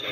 que